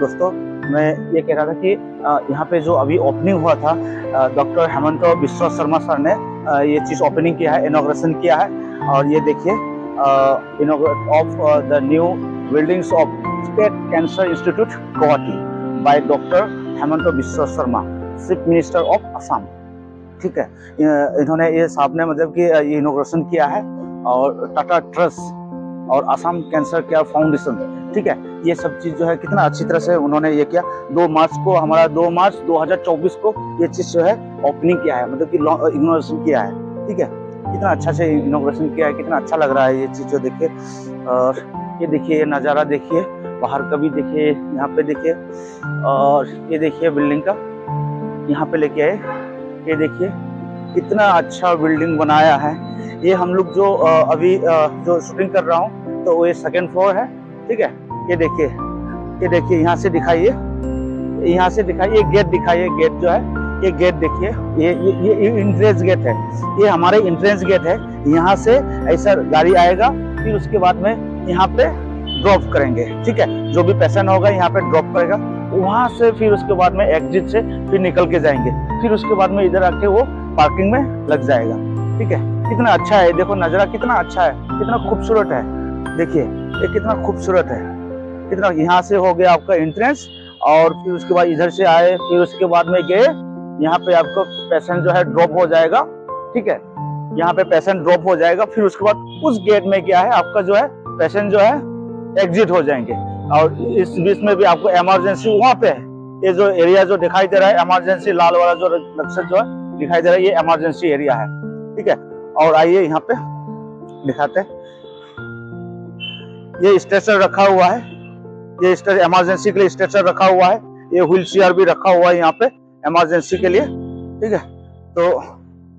दोस्तों, मैं ये कह रहा था कि यहाँ पे जो अभी ओपनिंग हुआ था डॉक्टर हेमंत विश्व शर्मा सर ने ये चीज़ ओपनिंग किया है इनोग्रेशन किया है। और ये देखिए of the new buildings of State Cancer Institute Guwahati by doctor Himanta Biswa Sarma chief minister of Assam ठीक है इन्होंने ये साहब ने मतलब कि ये इनोग्रेशन किया है। और टाटा ट्रस्ट और आसाम कैंसर केयर फाउंडेशन, ठीक है? ये सब चीज़ जो है कितना अच्छी तरह से उन्होंने ये किया। दो मार्च को हमारा, दो मार्च 2024 को ये चीज़ जो है ओपनिंग किया है मतलब कि इनोग्रेशन किया है, ठीक है? कितना अच्छा से इनोग्रेशन किया है, कितना अच्छा लग रहा है ये चीज़ जो देखिए। और ये देखिए, ये नज़ारा देखिए, बाहर का भी देखिए, यहाँ पे देखिए, और ये देखिए बिल्डिंग का, यहाँ पे लेके आए, ये देखिए। कितना अच्छा बिल्डिंग बनाया है। ये हम लोग जो अभी जो शूटिंग कर रहा हूँ तो ये सेकेंड फ्लोर है, ठीक है? ये देखिए ये देखिए, यहाँ से दिखाइए। यहाँ से दिखाइए गेट दिखाइए गेट जो है, ये गेट देखिए। ये ये ये इंट्रेंस गेट है। ये हमारे इंट्रेंस गेट है। यहाँ से ऐसा गाड़ी आएगा, फिर उसके बाद में यहाँ पे ड्रॉप करेंगे, ठीक है? जो भी पेशेंट होगा, यहाँ पे ड्रॉप करेगा। वहाँ से फिर उसके बाद में एग्जिट से फिर निकल के जाएँगे। फिर उसके बाद में इधर आके वो पार्किंग में लग जाएगा। ठीक है? कितना अच्छा है, देखो नजरा कितना अच्छा है, कितना खूबसूरत है। देखिए, ये कितना खूबसूरत है। कितना यहाँ से हो गया आपका एंट्रेंस और फिर उसके बाद इधर से आए, फिर उसके बाद में गए, यहाँ पे आपको पेशेंट जो है ड्रॉप हो जाएगा। ठीक है? यहाँ पे पेशेंट ड्रॉप हो जाएगा, फिर उसके बाद उस गेट में क्या है, आपका जो है पेशेंट जो है एग्जिट हो जाएँगे। और इस बीच में भी आपको इमरजेंसी वहाँ पे है। ये जो एरिया जो दिखाई दे रहा है इमरजेंसी लाल वाला जो नक्शल जो है दिखाई दे रहा है, ये इमरजेंसी एरिया है। ठीक है? और आइए यहाँ पे, दिखाते ये स्ट्रेचर रखा हुआ है। ये इमरजेंसी के लिए स्ट्रेचर रखा हुआ है। ये व्हील चेयर भी रखा हुआ है यहाँ पे इमरजेंसी के लिए। ठीक है? तो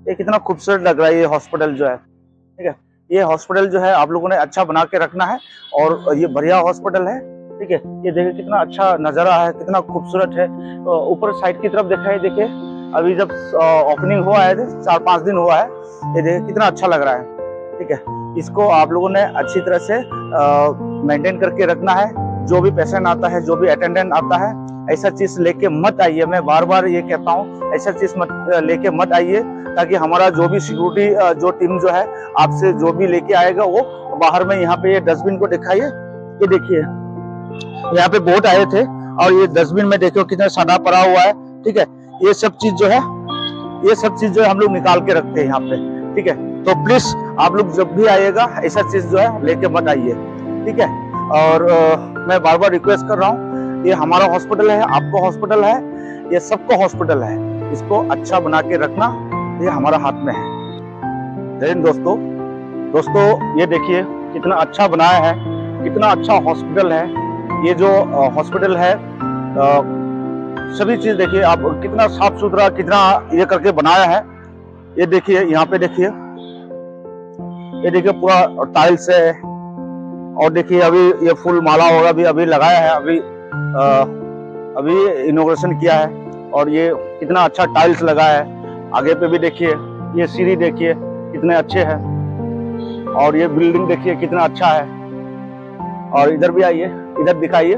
ये कितना खूबसूरत लग रहा है ये हॉस्पिटल जो है। ठीक है? ये हॉस्पिटल जो है, आप लोगों ने अच्छा बना के रखना है और ये बढ़िया हॉस्पिटल है। ठीक है? ये देखिए कितना अच्छा नज़ारा है, कितना खूबसूरत है। ऊपर साइड की तरफ़ देखा है, देखिए। अभी जब ओपनिंग हुआ है, चार पाँच दिन हुआ है, ये देखिए कितना अच्छा लग रहा है, ठीक है? इसको आप लोगों ने अच्छी तरह से मेंटेन करके रखना है, जो भी पेशेंट आता है, जो भी अटेंडेंट आता है, ऐसा चीज़ लेके मत आइए, मैं बार बार ये कहता हूँ, ऐसा चीज़ मत लेके मत आइए, ताकि हमारा जो भी सिक्योरिटी जो टीम जो है, आपसे जो भी लेके आएगा, वो बाहर में यहाँ पे ये डस्टबिन को दिखाइए। ये देखिए, यहाँ पे बोट आए थे, और ये डस्टबिन में देखो कितना सड़ा पड़ा हुआ है, ठीक है? ये सब चीज़ जो है ये सब चीज़ जो है हम लोग निकाल के रखते हैं यहाँ पे ठीक है? तो प्लीज़ आप लोग जब भी आइएगा ऐसा चीज़ जो है लेके मत आइए ठीक है? और आ, मैं बार बार रिक्वेस्ट कर रहा हूँ ये हमारा हॉस्पिटल है आपको हॉस्पिटल है ये सबको हॉस्पिटल है इसको अच्छा बना के रखना ये हमारा हाथ में है। जैन दोस्तों। दोस्तों ये देखिए कितना अच्छा बनाया है कितना अच्छा हॉस्पिटल है ये जो हॉस्पिटल है आ, सभी चीज़ देखिए आप कितना साफ़ सुथरा कितना ये करके बनाया है। ये देखिए यहाँ पे देखिए। ये देखिए पूरा टाइल्स है। और देखिए अभी ये फूल माला होगा भी अभी लगाया है अभी आ, अभी इनोग्रेशन किया है। और ये कितना अच्छा टाइल्स लगा है। आगे पे भी देखिए ये सीढ़ी देखिए कितने अच्छे हैं। और ये बिल्डिंग देखिए कितना अच्छा है। और इधर भी आइए इधर दिखाइए।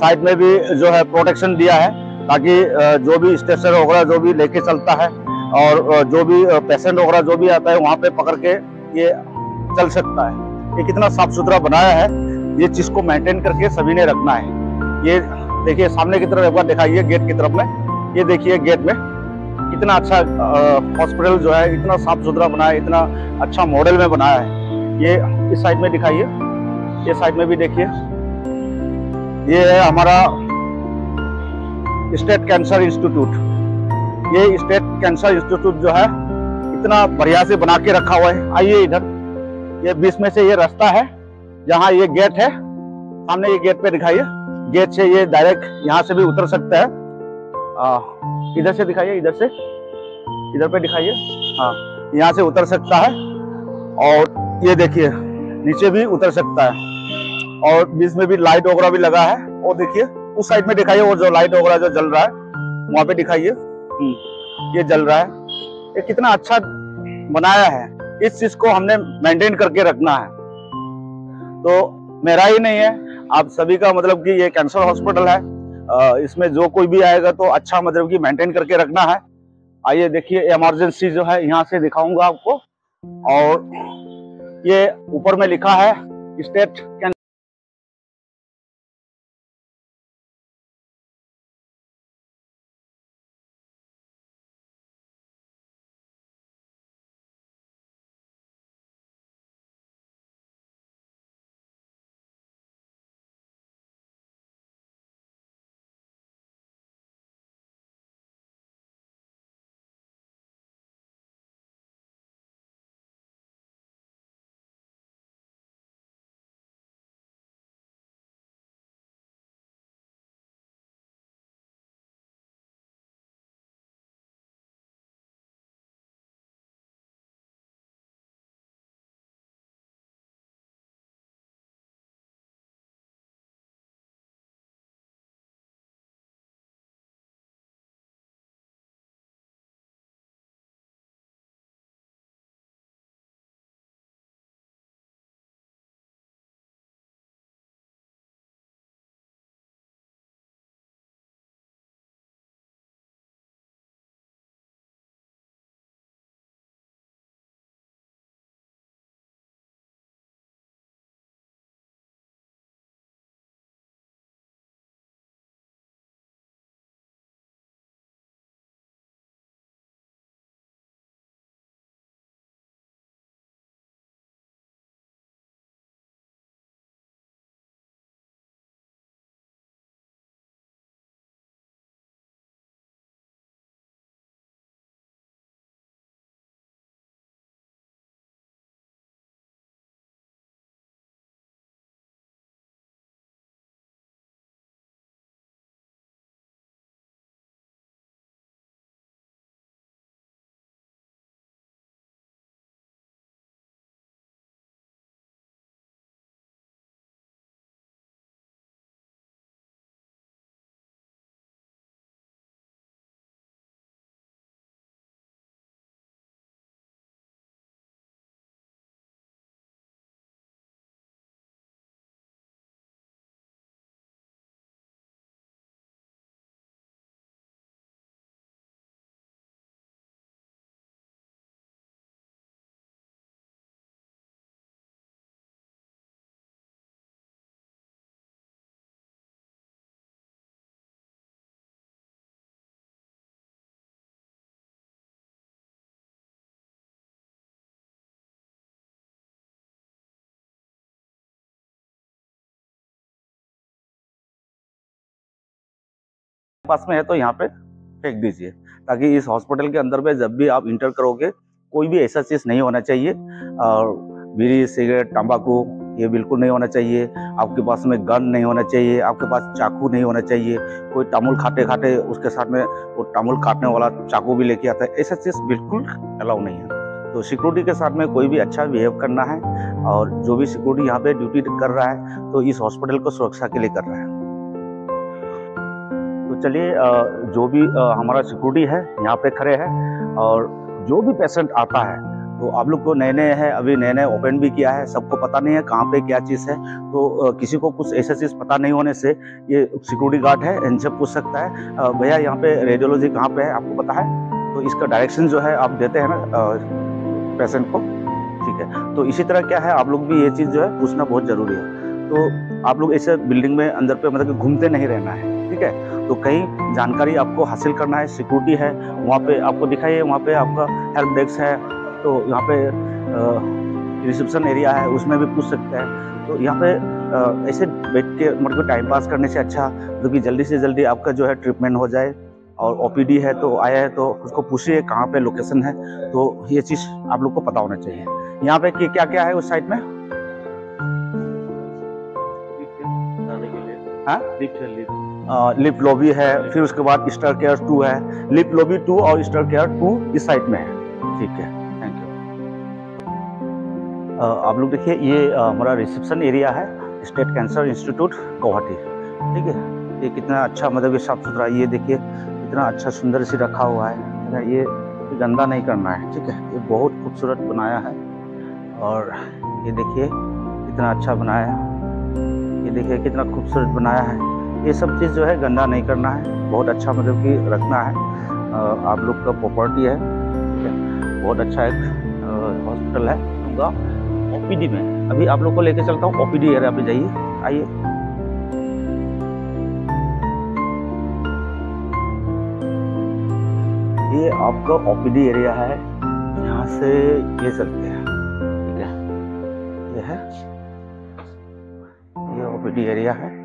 साइड में भी जो है प्रोटेक्शन दिया है ताकि जो भी स्टेशन वगैरह जो भी लेके चलता है और जो भी पेशेंट वगैरह जो भी आता है वहाँ पे पकड़ के ये चल सकता है। ये कितना साफ़ सुथरा बनाया है, ये चीज़ को मेंटेन करके सभी ने रखना है। ये देखिए, सामने की तरफ़ एक बार दिखाइए गेट की तरफ़ में। ये देखिए गेट में कितना अच्छा हॉस्पिटल जो है, इतना साफ़ सुथरा बनाया, इतना अच्छा मॉडल में बनाया है। ये इस साइड में दिखाइए। ये साइड में भी देखिए। ये है हमारा स्टेट कैंसर इंस्टीट्यूट। ये स्टेट कैंसर इंस्टीट्यूट जो है, इतना बढ़िया से बना के रखा हुआ है। आइए इधर। ये बीच में से ये रास्ता है, जहाँ ये गेट है। सामने ये गेट पे दिखाइए। गेट से ये डायरेक्ट यहाँ से भी उतर सकता है। इधर से दिखाइए, इधर से। इधर पे दिखाइए। हाँ यहाँ से उतर सकता है। और ये देखिए, नीचे भी उतर सकता है। और बीच में भी लाइट वगैरह भी लगा है। और देखिए उस साइड में दिखाइए वो जो लाइट वगैरह जो जल रहा है वहाँ पे दिखाइए। हम्म, ये जल रहा है। ये कितना अच्छा बनाया है। इस चीज़ को हमने मेंटेन करके रखना है। तो मेरा ही नहीं है। आप सभी का मतलब कि ये कैंसर हॉस्पिटल है। इसमें जो कोई भी आएगा तो अच्छा मतलब कि मेंटेन करके रखना है। आइए देखिए इमरजेंसी जो है यहाँ से दिखाऊँगा आपको। और ये ऊपर में लिखा है स्टेट पास में है तो यहाँ पे फेंक दीजिए। ताकि इस हॉस्पिटल के अंदर में जब भी आप इंटर करोगे, कोई भी ऐसा चीज़ नहीं होना चाहिए। और बीड़ी, सिगरेट, तंबाकू, ये बिल्कुल नहीं होना चाहिए। आपके पास में गन नहीं होना चाहिए, आपके पास चाकू नहीं होना चाहिए। कोई टामुल खाते खाते उसके साथ में वो टामुल काटने वाला चाकू भी लेके आता है। ऐसा चीज़ बिल्कुल अलाउ नहीं है। तो सिक्योरिटी के साथ में कोई भी अच्छा बिहेव करना है और जो भी सिक्योरिटी यहाँ पे ड्यूटी कर रहा है तो इस हॉस्पिटल को सुरक्षा के लिए कर रहा है। चलिए जो भी हमारा सिक्योरिटी है, यहाँ पे खड़े हैं और जो भी पेशेंट आता है तो आप लोग को नए नए हैं, अभी नए नए ओपन भी किया है, सबको पता नहीं है कहाँ पे क्या चीज़ है तो किसी को कुछ ऐसा चीज़ पता नहीं होने से ये सिक्योरिटी गार्ड है, इनसे पूछ सकता है भैया यहाँ पे रेडियोलॉजी कहाँ पे है, आपको पता है? तो इसका डायरेक्शन जो है आप देते हैं ना पेशेंट को, ठीक है? तो इसी तरह क्या है, आप लोग भी ये चीज़ जो है पूछना बहुत ज़रूरी है। तो आप लोग ऐसे बिल्डिंग में अंदर पे मतलब घूमते नहीं रहना है। ठीक है? तो कहीं जानकारी आपको हासिल करना है सिक्योरिटी है वहाँ पे आपको दिखाइए वहाँ पे आपका हेल्प डेस्क है तो यहाँ पे रिसेप्शन एरिया है उसमें भी पूछ सकते हैं। तो यहाँ पे ऐसे बैठ के मतलब टाइम पास करने से अच्छा मतलब कि जल्दी से जल्दी आपका जो है ट्रीटमेंट हो जाए और ओपीडी है तो आया है तो उसको पूछिए कहाँ पे लोकेशन है तो ये चीज़ आप लोग को पता होना चाहिए। यहाँ पे क्या क्या है उस साइड में? हाँ? लिप लॉबी है, फिर उसके बाद स्टार केयर टू है। लिप लॉबी टू और स्टार केयर टू इस साइड में है। ठीक है। थैंक यू आप लोग देखिए, ये हमारा रिसेप्शन एरिया है स्टेट कैंसर इंस्टीट्यूट गुवाहाटी ठीक है? ये कितना अच्छा मतलब ये साफ़ सुथरा, ये देखिए, कितना अच्छा सुंदर से रखा हुआ है। ये गंदा नहीं करना है, ठीक है? ये बहुत खूबसूरत बनाया है। और ये देखिए, कितना अच्छा बनाया है। ये देखिए, कितना खूबसूरत बनाया है। ये सब चीज़ जो है गंदा नहीं करना है। बहुत अच्छा मतलब कि रखना है। आप लोग का प्रॉपर्टी है। बहुत अच्छा एक हॉस्पिटल है उनका ओपीडी में। अभी आप लोग को लेके चलता हूँ। ओपीडी एरिया पे जाइए। आइए। ये आपका ओपीडी एरिया है। यहाँ से ये चलते हैं। ठीक है? ये है। ये ओपीडी एरिया है।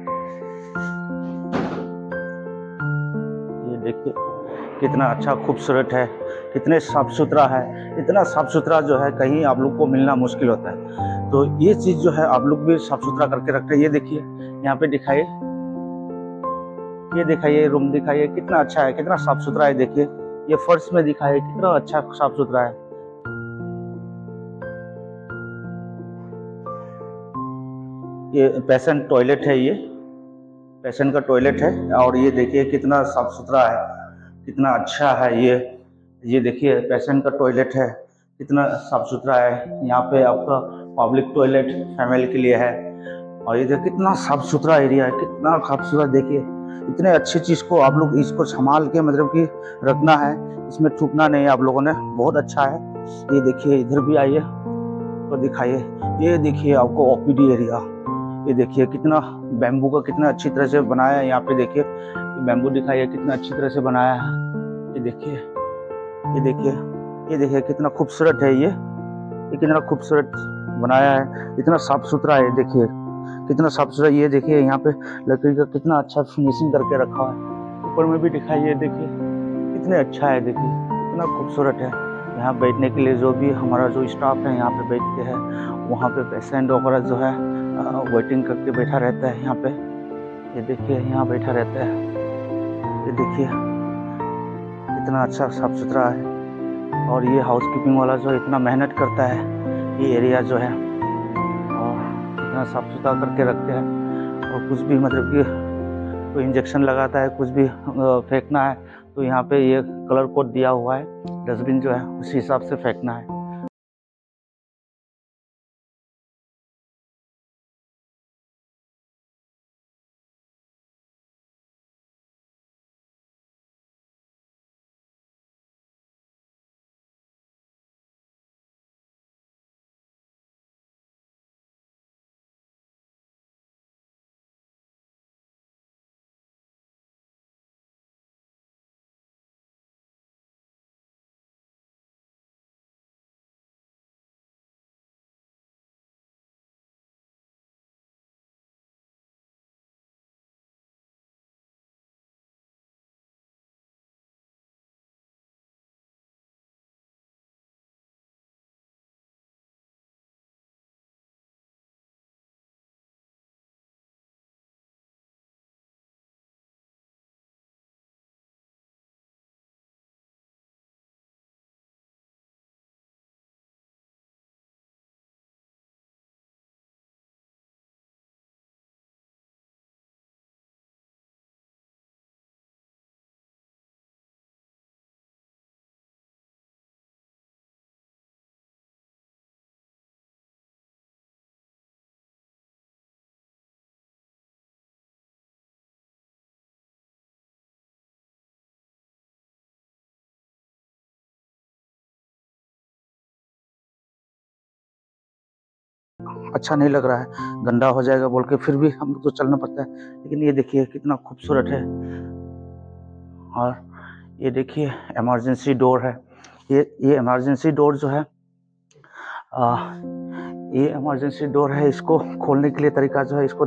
कितना अच्छा खूबसूरत है, कितने साफ़ सुथरा है, इतना साफ़ सुथरा जो है कहीं आप लोग को मिलना मुश्किल होता है। तो ये चीज़ जो है आप लोग भी साफ़ सुथरा करके रखते हैं ये देखिए, यहाँ पे दिखाइए। ये दिखाइए, रूम दिखाइए, कितना अच्छा है, कितना साफ़ सुथरा है, देखिए। ये फर्श में दिखाइए, कितना अच्छा साफ़ सुथरा है। ये पेशेंट टॉयलेट है ये। पेशेंट का टॉयलेट है और ये देखिए कितना साफ़ सुथरा है। कितना अच्छा है ये। ये देखिए पेशेंट का टॉयलेट है, कितना साफ़ सुथरा है। यहाँ पे आपका पब्लिक टॉयलेट फैमिली के लिए है। और ये देखिए कितना साफ़ सुथरा एरिया है, कितना खूबसूरत देखिए। इतने अच्छी चीज़ को आप लोग इसको संभाल के मतलब कि रखना है, इसमें थूकना नहीं आप लोगों ने। बहुत अच्छा है। ये देखिए, इधर भी आइए तो दिखाइए। ये देखिए आपको ओपीडी एरिया ये देखिए, कितना बैम्बू का कितना अच्छी तरह से बनाया है यहाँ पे देखिए। बैम्बू दिखाइए, कितना अच्छी तरह से बनाया है। ये देखिए ये देखिए ये देखिए कितना खूबसूरत है ये। ये कितना खूबसूरत बनाया है, इतना साफ़ सुथरा है, देखिए। कितना साफ़ सुथरा ये देखिए, यहाँ पे लकड़ी का कितना अच्छा फिनिशिंग करके रखा है। ऊपर में भी दिखाइए, देखिए, कितने अच्छा है, देखिए, कितना खूबसूरत है। यहाँ बैठने के लिए जो भी हमारा जो स्टाफ है, यहाँ पे बैठते हैं, वहाँ पे पेशेंट वगैरह जो है वेटिंग करके बैठा रहता है यहाँ पे। ये देखिए, यहाँ बैठा रहता है। ये देखिए इतना अच्छा साफ़ सुथरा है। और ये हाउस कीपिंग वाला जो इतना मेहनत करता है, ये एरिया जो है, और इतना साफ़ सुथरा करके रखते हैं, और कुछ भी मतलब कि कोई इंजेक्शन लगाता है, कुछ भी फेंकना है तो यहाँ पे ये कलर कोड दिया हुआ है डस्टबिन जो है, उसी हिसाब से फेंकना है। अच्छा नहीं लग रहा है। गंदा हो जाएगा बोल के फिर भी हम तो चलना पड़ता है। लेकिन ये देखिए कितना खूबसूरत है। और ये देखिए इमरजेंसी डोर है। ये ये इमरजेंसी डोर जो है आ, ये इमरजेंसी डोर है इसको खोलने के लिए तरीका जो है इसको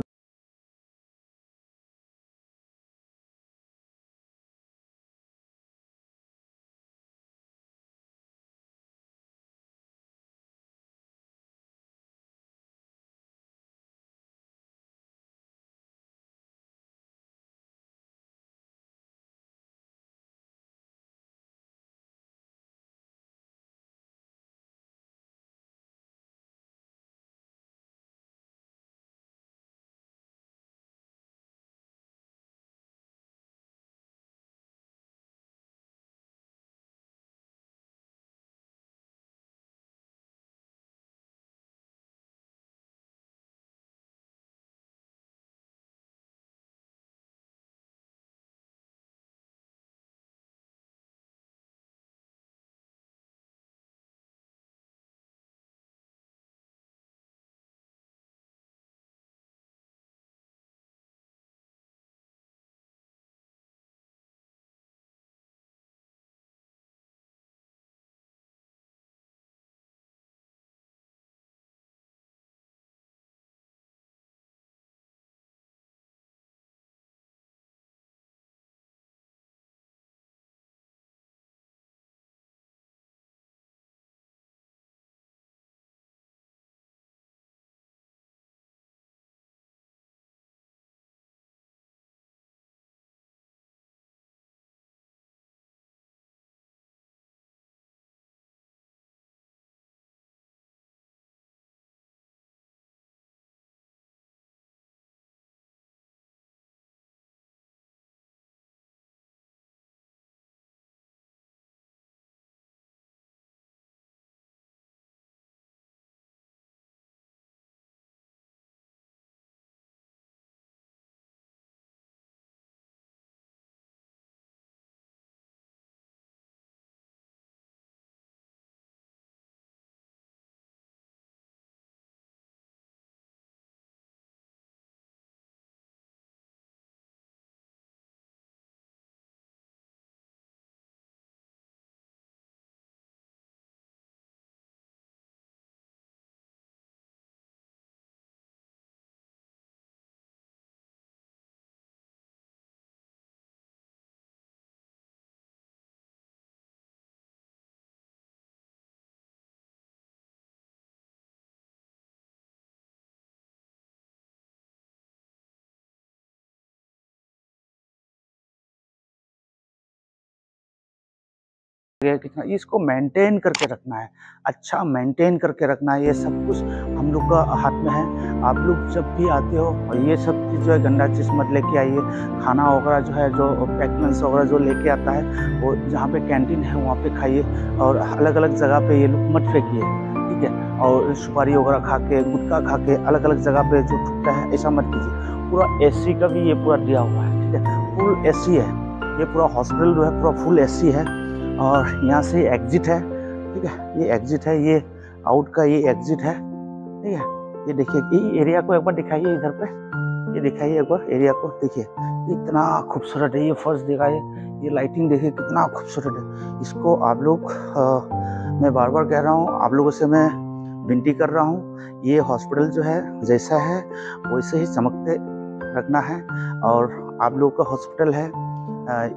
कितना, इसको मेंटेन करके रखना है। अच्छा मेंटेन करके रखना है, ये सब कुछ हम लोग का हाथ में है। आप लोग जब भी आते हो, और ये सब चीज़ जो है, गंदा चीज़ मत लेके आइए। खाना वगैरह जो है, जो पैकमेंट्स वगैरह जो लेके आता है, वो जहाँ पे कैंटीन है, वहाँ पे खाइए। और अलग अलग जगह पे ये लोग मत फेंकिए, ठीक है? और सुपारी वगैरह खा के गुटखा खा के अलग अलग जगह पे जो थूकता है, ऐसा मत कीजिए। पूरा एसी का भी ये पूरा दिया हुआ है, ठीक है? फुल एसी है। ये पूरा हॉस्पिटल जो है, पूरा फुल एसी है। और यहाँ से एग्जिट है, ठीक है? ये एग्जिट है, ये आउट का ये एग्जिट है, ठीक है? ये देखिए, ये एरिया को एक बार दिखाइए इधर पे। ये दिखाइए एक बार एरिया को, देखिए। इतना खूबसूरत है, ये फर्श दिखाइए। ये लाइटिंग देखिए, कितना खूबसूरत है। इसको आप लोग मैं बार बार कह रहा हूँ, आप लोगों से मैं विनती कर रहा हूँ, ये हॉस्पिटल जो है, जैसा है, वैसे ही चमकते रखना है। और आप लोग का हॉस्पिटल है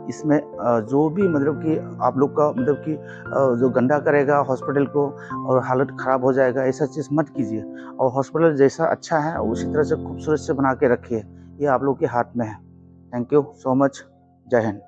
इसमें जो भी मतलब कि आप लोग का मतलब कि जो गंदा करेगा हॉस्पिटल को और हालत ख़राब हो जाएगा, ऐसा चीज़ मत कीजिए। और हॉस्पिटल जैसा अच्छा है, उसी तरह से खूबसूरत से बना के रखिए। ये आप लोग के हाथ में है। थैंक यू सो मच जय हिंद।